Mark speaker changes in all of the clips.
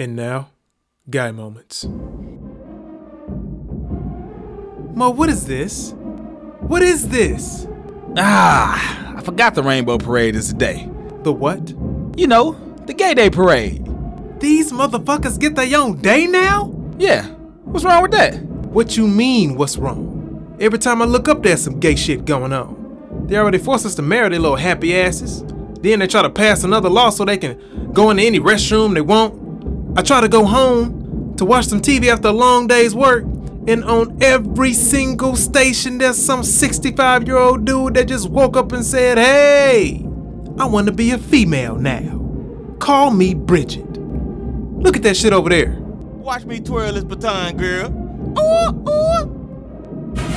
Speaker 1: And now, guy moments. Moe, what is this? What is this?
Speaker 2: Ah, I forgot the Rainbow Parade is today.
Speaker 1: The what?
Speaker 2: You know, the Gay Day Parade.
Speaker 1: These motherfuckers get their own day now?
Speaker 2: Yeah, what's wrong with that?
Speaker 1: What you mean, what's wrong? Every time I look up, there's some gay shit going on. They already forced us to marry their little happy asses. Then they try to pass another law so they can go into any restroom they want. I try to go home to watch some TV after a long day's work, and on every single station, there's some 65 year old dude that just woke up and said, Hey, I want to be a female now. Call me Bridget. Look at that shit over there.
Speaker 2: Watch me twirl this baton, girl. Ooh, ooh.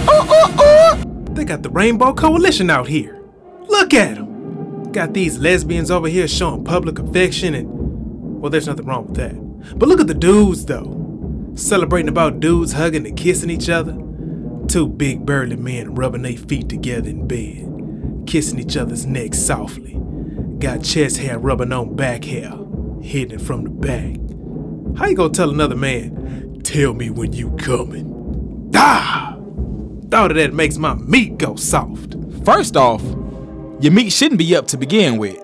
Speaker 2: Ooh, ooh, ooh.
Speaker 1: They got the Rainbow Coalition out here. Look at them. Got these lesbians over here showing public affection and, well, there's nothing wrong with that. But look at the dudes, though. Celebrating about dudes hugging and kissing each other. Two big burly men rubbing their feet together in bed, kissing each other's necks softly. Got chest hair rubbing on back hair, hitting it from the back. How you gonna tell another man, tell me when you coming? Ah! Thought of that makes my meat go soft.
Speaker 2: First off, your meat shouldn't be up to begin with.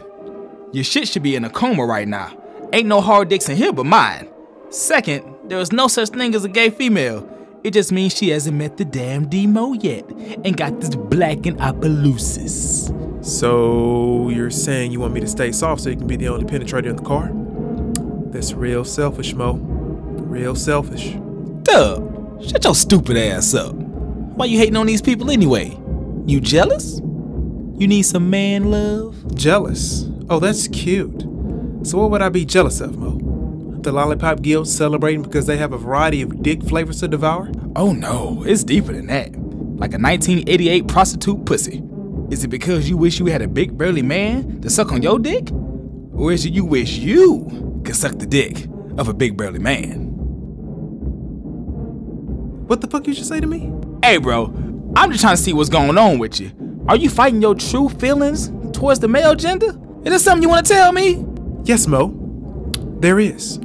Speaker 2: Your shit should be in a coma right now. Ain't no hard dicks in here but mine. Second, there is no such thing as a gay female. It just means she hasn't met the damn D-Moe yet and got this black and Opelousas.
Speaker 1: So you're saying you want me to stay soft so you can be the only penetrator in the car? That's real selfish, Moe. Real selfish.
Speaker 2: Dub, shut your stupid ass up. Why you hating on these people anyway? You jealous? You need some man love?
Speaker 1: Jealous? Oh, that's cute. So what would I be jealous of, Moe? The Lollipop Guild celebrating because they have a variety of dick flavors to devour?
Speaker 2: Oh no, it's deeper than that. Like a 1988 prostitute pussy. Is it because you wish you had a big burly man to suck on your dick? Or is it you wish you could suck the dick of a big burly man?
Speaker 1: What the fuck you just say to me?
Speaker 2: Hey bro, I'm just trying to see what's going on with you. Are you fighting your true feelings towards the male gender? Is this something you want to tell me?
Speaker 1: Yes, Moe. There is.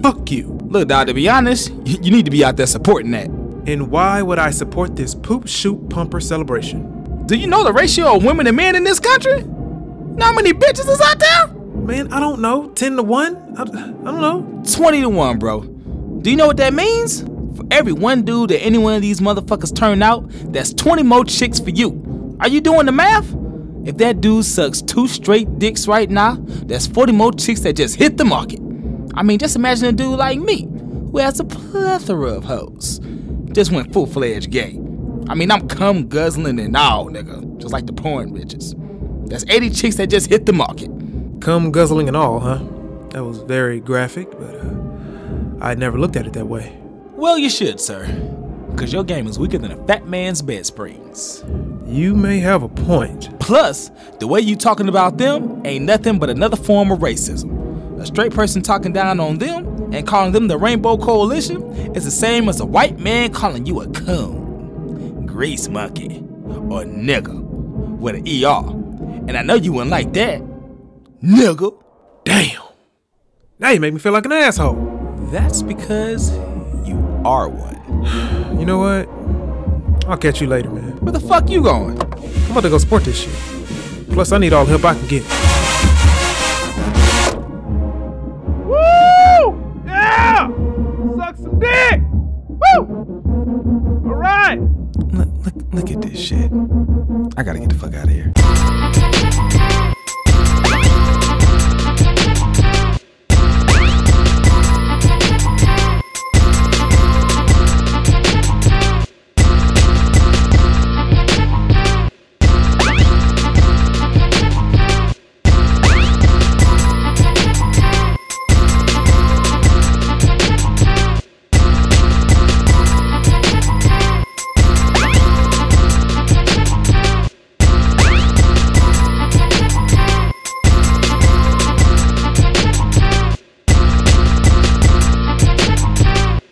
Speaker 1: Fuck you.
Speaker 2: Look, dog, to be honest, you need to be out there supporting that.
Speaker 1: And why would I support this poop shoot pumper celebration?
Speaker 2: Do you know the ratio of women and men in this country? Know how many bitches is out there?
Speaker 1: Man, I don't know. 10 to 1? I, I don't know.
Speaker 2: 20 to 1, bro. Do you know what that means? For every one dude that any one of these motherfuckers turn out, that's 20 more chicks for you. Are you doing the math? If that dude sucks two straight dicks right now, there's 40 more chicks that just hit the market. I mean, just imagine a dude like me, who has a plethora of hoes. Just went full fledged gay. I mean, I'm cum guzzling and all, nigga. Just like the porn bitches. That's 80 chicks that just hit the market.
Speaker 1: Cum guzzling and all, huh? That was very graphic, but uh, I never looked at it that way.
Speaker 2: Well, you should, sir. Because your game is weaker than a fat man's bed springs.
Speaker 1: You may have a point.
Speaker 2: Plus, the way you talking about them ain't nothing but another form of racism. A straight person talking down on them and calling them the Rainbow Coalition is the same as a white man calling you a coon, grease monkey, or nigga with an ER. And I know you wouldn't like that. Nigga.
Speaker 1: Damn. Now you make me feel like an asshole.
Speaker 2: That's because you are one.
Speaker 1: You know what? I'll catch you later, man.
Speaker 2: Where the fuck you going?
Speaker 1: I'm about to go sport this shit. Plus, I need all the help I can get. Woo! Yeah! Suck some dick! Woo! All right!
Speaker 2: Look, look, look at this shit. I gotta get the fuck out of here.